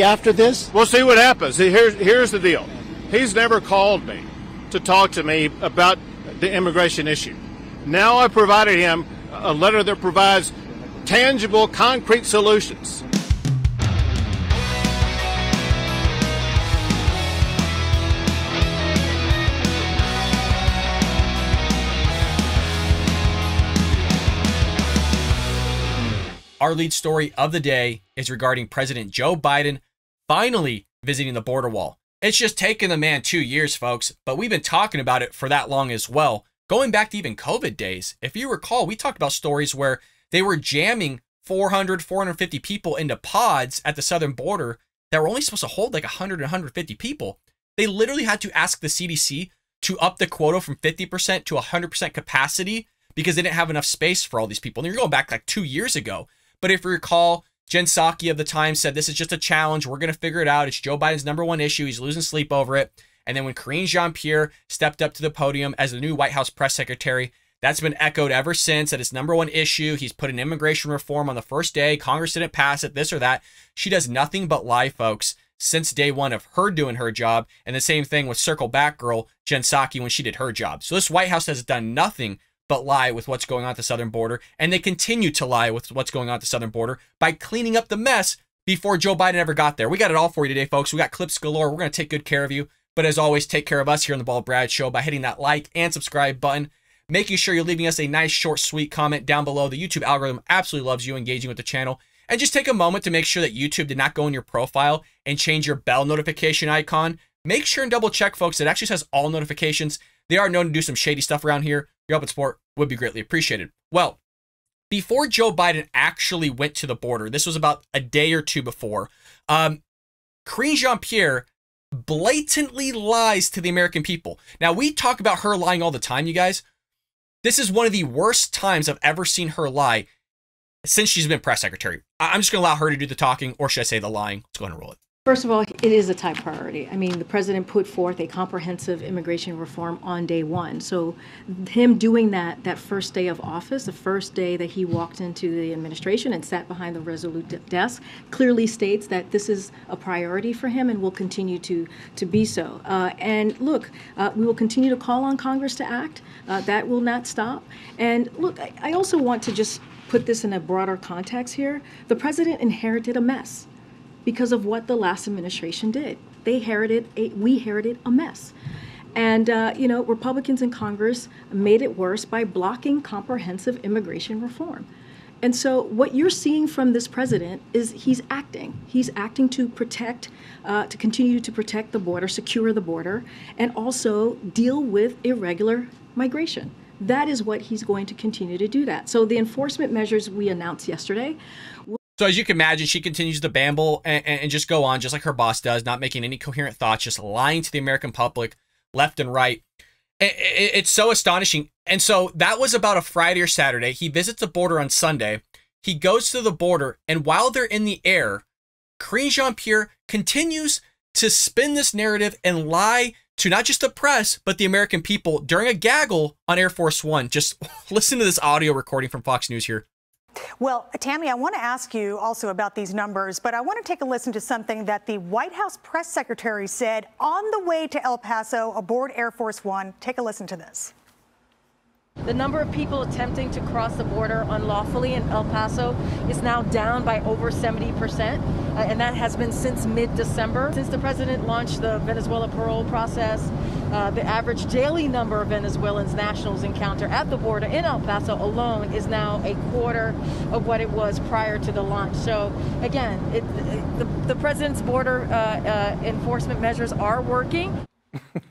after this? We'll see what happens. Here's, here's the deal. He's never called me to talk to me about the immigration issue. Now I provided him a letter that provides tangible, concrete solutions. Our lead story of the day is regarding President Joe Biden finally visiting the border wall. It's just taken the man two years, folks, but we've been talking about it for that long as well. Going back to even COVID days, if you recall, we talked about stories where they were jamming 400, 450 people into pods at the southern border that were only supposed to hold like 100 and 150 people. They literally had to ask the CDC to up the quota from 50% to 100% capacity because they didn't have enough space for all these people. And you're going back like two years ago. But if you recall, Jen Psaki of the Times said this is just a challenge. We're going to figure it out. It's Joe Biden's number one issue. He's losing sleep over it. And then when Karine Jean Pierre stepped up to the podium as the new White House press secretary, that's been echoed ever since that it's number one issue. He's put an immigration reform on the first day. Congress didn't pass it, this or that. She does nothing but lie, folks, since day one of her doing her job. And the same thing with Circle Back Girl, Jen Psaki, when she did her job. So this White House has done nothing but lie with what's going on at the southern border. And they continue to lie with what's going on at the southern border by cleaning up the mess before Joe Biden ever got there. We got it all for you today, folks. We got clips galore. We're going to take good care of you. But as always, take care of us here on the Bald Brad Show by hitting that like and subscribe button. Making sure you're leaving us a nice, short, sweet comment down below. The YouTube algorithm absolutely loves you engaging with the channel. And just take a moment to make sure that YouTube did not go in your profile and change your bell notification icon. Make sure and double check, folks. It actually says all notifications. They are known to do some shady stuff around here. Your help and support would be greatly appreciated. Well, before Joe Biden actually went to the border, this was about a day or two before, um, Karine Jean Pierre blatantly lies to the American people. Now, we talk about her lying all the time, you guys. This is one of the worst times I've ever seen her lie since she's been press secretary. I'm just going to allow her to do the talking, or should I say the lying? Let's go ahead and roll it. First of all, it is a top priority. I mean, the president put forth a comprehensive immigration reform on day one. So, him doing that that first day of office, the first day that he walked into the administration and sat behind the Resolute desk, clearly states that this is a priority for him and will continue to to be so. Uh, and look, uh, we will continue to call on Congress to act. Uh, that will not stop. And look, I, I also want to just put this in a broader context here. The president inherited a mess because of what the last administration did. They inherited a, we inherited a mess. And, uh, you know, Republicans in Congress made it worse by blocking comprehensive immigration reform. And so, what you're seeing from this president is he's acting. He's acting to protect, uh, to continue to protect the border, secure the border, and also deal with irregular migration. That is what he's going to continue to do that. So, the enforcement measures we announced yesterday so as you can imagine, she continues to bamble and, and, just go on, just like her boss does, not making any coherent thoughts, just lying to the American public left and right. It, it, it's so astonishing. And so that was about a Friday or Saturday. He visits the border on Sunday. He goes to the border, and while they're in the air, Karine Jean Pierre continues to spin this narrative and lie to not just the press, but the American people during a gaggle on Air Force One. Just listen to this audio recording from Fox News here. Well, Tammy, I want to ask you also about these numbers, but I want to take a listen to something that the White House press secretary said on the way to El Paso aboard Air Force One. Take a listen to this. The number of people attempting to cross the border unlawfully in El Paso is now down by over 70%, uh, and that has been since mid December. Since the president launched the Venezuela parole process, uh, the average daily number of Venezuelans nationals encounter at the border in El Paso alone is now a quarter of what it was prior to the launch. So, again, it, it, the, the, president's border uh, uh enforcement measures are working.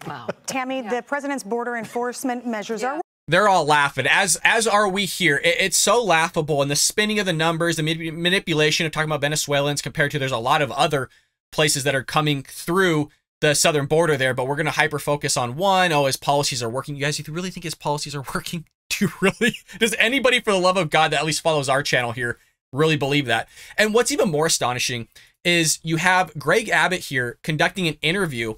wow. Tammy, yeah. the president's border enforcement measures yeah. are they're all laughing as as are we here. It, it's so laughable and the spinning of the numbers the manipulation of talking about venezuelans compared to there's a lot of other places that are coming through the southern border there but we're going to hyper focus on one. Oh his policies are working. You guys you really think his policies are working? Do you really? Does anybody for the love of god that at least follows our channel here really believe that? And what's even more astonishing is you have greg abbott here conducting an interview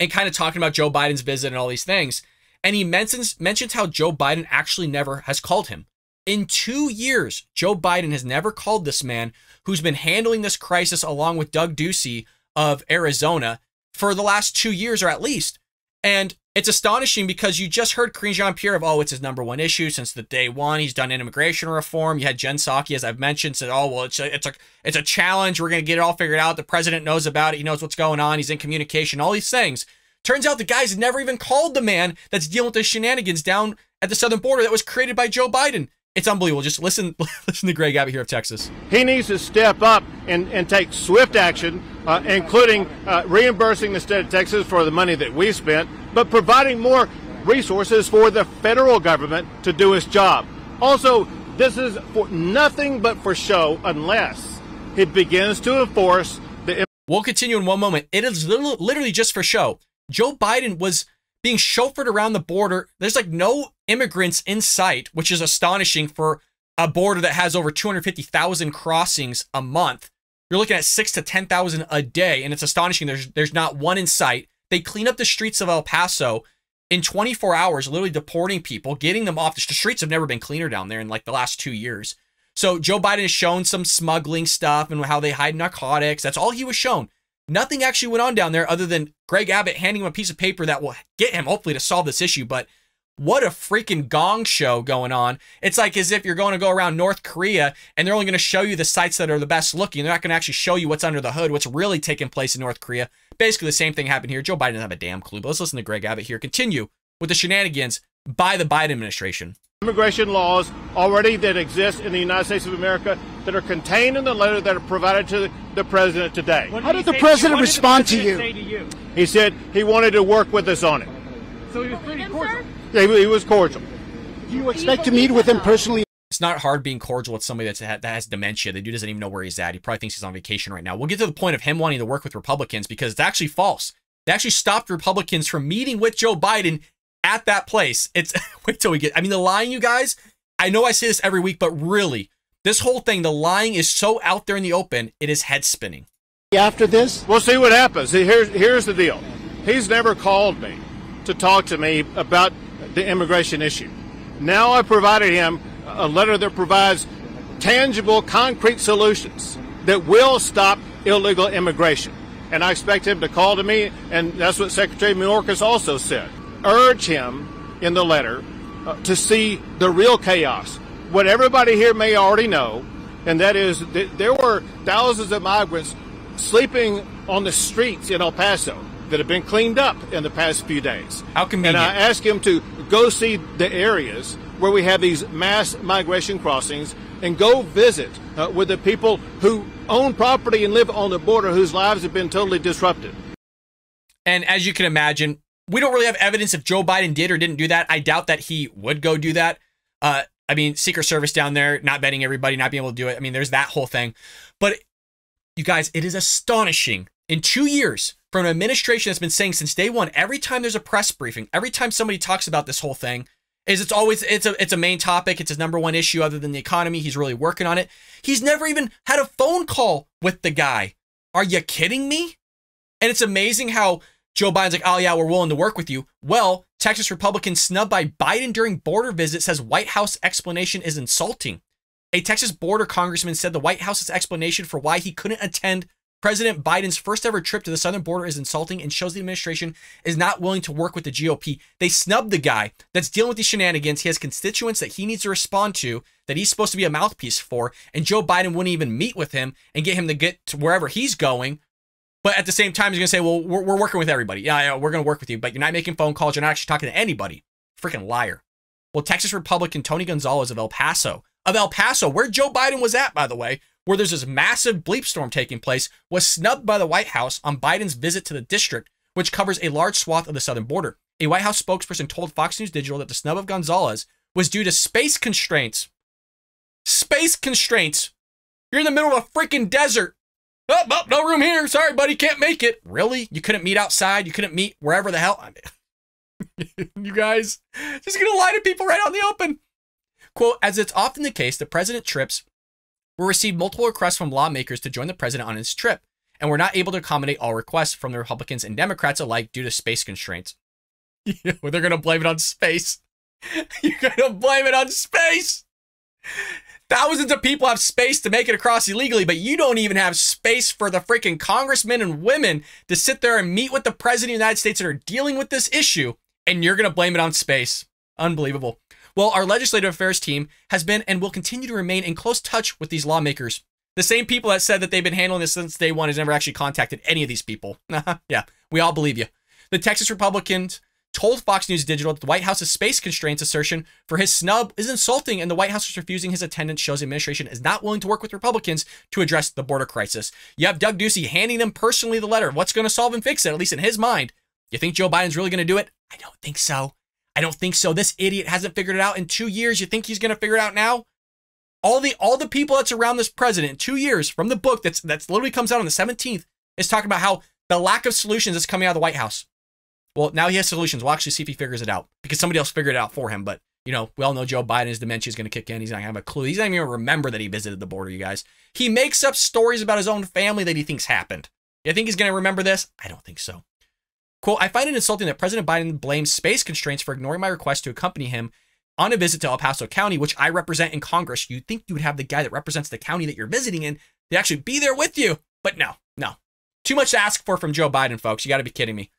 and kind of talking about joe biden's visit and all these things and he mentions mentions how Joe Biden actually never has called him. In two years, Joe Biden has never called this man who's been handling this crisis along with Doug Ducey of Arizona for the last two years or at least. And it's astonishing because you just heard Karine Jean Pierre of, oh, it's his number one issue since the day one. He's done immigration reform. You had Jen Psaki, as I've mentioned, said, oh, well, it's a, it's a, it's a challenge. We're going to get it all figured out. The president knows about it. He knows what's going on. He's in communication, all these things. Turns out the guy's never even called the man that's dealing with the shenanigans down at the southern border that was created by Joe Biden. It's unbelievable. Just listen, listen to Greg Abbott here of Texas. He needs to step up and, and take swift action, uh, including uh, reimbursing the state of Texas for the money that we spent, but providing more resources for the federal government to do its job. Also, this is for nothing but for show unless it begins to enforce the. We'll continue in one moment. It is literally just for show. Joe Biden was being chauffeured around the border. There's like no immigrants in sight, which is astonishing for a border that has over 250,000 crossings a month. You're looking at six to 10,000 a day, and it's astonishing. There's there's not one in sight. They clean up the streets of El Paso in 24 hours, literally deporting people, getting them off. The streets have never been cleaner down there in like the last two years. So Joe Biden has shown some smuggling stuff and how they hide narcotics. That's all he was shown. Nothing actually went on down there other than Greg Abbott handing him a piece of paper that will get him, hopefully, to solve this issue. But what a freaking gong show going on. It's like as if you're going to go around North Korea and they're only going to show you the sites that are the best looking. They're not going to actually show you what's under the hood, what's really taking place in North Korea. Basically, the same thing happened here. Joe Biden doesn't have a damn clue. But let's listen to Greg Abbott here. Continue with the shenanigans by the Biden administration. Immigration laws already that exist in the United States of America that are contained in the letter that are provided to the president today. How did the president respond to you? to you? He said he wanted to work with us on it. So he was pretty cordial. Yeah, he was cordial. Do you expect to meet with him personally? It's not hard being cordial with somebody that's, that has dementia. The dude doesn't even know where he's at. He probably thinks he's on vacation right now. We'll get to the point of him wanting to work with Republicans because it's actually false. They actually stopped Republicans from meeting with Joe Biden at that place. It's wait till we get. I mean, the lying, you guys. I know I say this every week, but really, this whole thing, the lying is so out there in the open, it is head spinning. After this, we'll see what happens. Here's here's the deal. He's never called me to talk to me about the immigration issue. Now I provided him a letter that provides tangible, concrete solutions that will stop illegal immigration. And I expect him to call to me, and that's what Secretary Mayorkas also said urge him in the letter uh, to see the real chaos. What everybody here may already know, and that is that there were thousands of migrants sleeping on the streets in El Paso that have been cleaned up in the past few days. How convenient. And I asked him to go see the areas where we have these mass migration crossings and go visit uh, with the people who own property and live on the border whose lives have been totally disrupted. And as you can imagine, we don't really have evidence if Joe Biden did or didn't do that. I doubt that he would go do that. Uh, I mean, Secret Service down there, not betting everybody, not being able to do it. I mean, there's that whole thing. But you guys, it is astonishing. In two years, from an administration that's been saying since day one, every time there's a press briefing, every time somebody talks about this whole thing, is it's always it's a it's a main topic. It's his number one issue other than the economy. He's really working on it. He's never even had a phone call with the guy. Are you kidding me? And it's amazing how Joe Biden's like, oh, yeah, we're willing to work with you. Well, Texas Republican snubbed by Biden during border visit says White House explanation is insulting. A Texas border congressman said the White House's explanation for why he couldn't attend President Biden's first ever trip to the southern border is insulting and shows the administration is not willing to work with the GOP. They snubbed the guy that's dealing with these shenanigans. He has constituents that he needs to respond to that he's supposed to be a mouthpiece for, and Joe Biden wouldn't even meet with him and get him to get to wherever he's going but at the same time, he's going to say, well, we're, we're working with everybody. Yeah, yeah, we're going to work with you, but you're not making phone calls. You're not actually talking to anybody. Freaking liar. Well, Texas Republican Tony Gonzales of El Paso, of El Paso, where Joe Biden was at, by the way, where there's this massive bleep storm taking place, was snubbed by the White House on Biden's visit to the district, which covers a large swath of the southern border. A White House spokesperson told Fox News Digital that the snub of Gonzales was due to space constraints. Space constraints. You're in the middle of a freaking desert. Oh, oh, no room here. Sorry, buddy, can't make it. Really? You couldn't meet outside? You couldn't meet wherever the hell? I mean, you guys just gonna lie to people right out in the open. Quote, as it's often the case, the president trips will receive multiple requests from lawmakers to join the president on his trip, and we're not able to accommodate all requests from the Republicans and Democrats alike due to space constraints. You they're gonna blame it on space. You're gonna blame it on space. Thousands of people have space to make it across illegally, but you don't even have space for the freaking congressmen and women to sit there and meet with the president of the United States that are dealing with this issue, and you're going to blame it on space. Unbelievable. Well, our legislative affairs team has been and will continue to remain in close touch with these lawmakers. The same people that said that they've been handling this since day one has never actually contacted any of these people. yeah, we all believe you. The Texas Republicans told Fox News Digital that the White House's space constraints assertion for his snub is insulting, and the White House is refusing his attendance shows the administration is not willing to work with Republicans to address the border crisis. You have Doug Ducey handing them personally the letter. What's going to solve and fix it, at least in his mind? You think Joe Biden's really going to do it? I don't think so. I don't think so. This idiot hasn't figured it out in two years. You think he's going to figure it out now? All the all the people that's around this president two years from the book that's that's literally comes out on the 17th is talking about how the lack of solutions is coming out of the White House. Well, now he has solutions. We'll actually see if he figures it out because somebody else figured it out for him. But, you know, we all know Joe Biden, his dementia is going to kick in. He's not going to have a clue. He's not even going to remember that he visited the border, you guys. He makes up stories about his own family that he thinks happened. You think he's going to remember this? I don't think so. Quote, I find it insulting that President Biden blames space constraints for ignoring my request to accompany him on a visit to El Paso County, which I represent in Congress. You'd think you would have the guy that represents the county that you're visiting in to actually be there with you. But no, no. Too much to ask for from Joe Biden, folks. You got to be kidding me.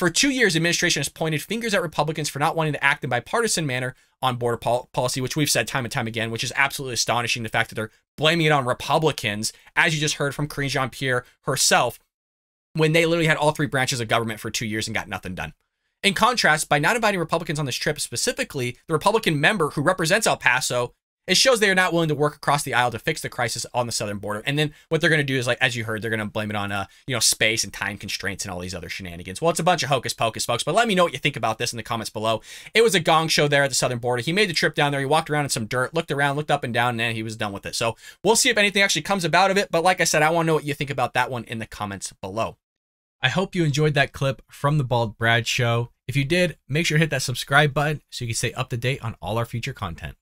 For two years, administration has pointed fingers at Republicans for not wanting to act in bipartisan manner on border pol- policy, which we've said time and time again, which is absolutely astonishing. The fact that they're blaming it on Republicans, as you just heard from Karine Jean Pierre herself, when they literally had all three branches of government for two years and got nothing done. In contrast, by not inviting Republicans on this trip, specifically the Republican member who represents El Paso it shows they are not willing to work across the aisle to fix the crisis on the southern border. And then what they're going to do is, like as you heard, they're going to blame it on uh, you know, space and time constraints and all these other shenanigans. Well, it's a bunch of hocus pocus, folks. But let me know what you think about this in the comments below. It was a gong show there at the southern border. He made the trip down there. He walked around in some dirt, looked around, looked up and down, and then he was done with it. So we'll see if anything actually comes about of it. But like I said, I want to know what you think about that one in the comments below. I hope you enjoyed that clip from the Bald Brad Show. If you did, make sure to hit that subscribe button so you can stay up to date on all our future content.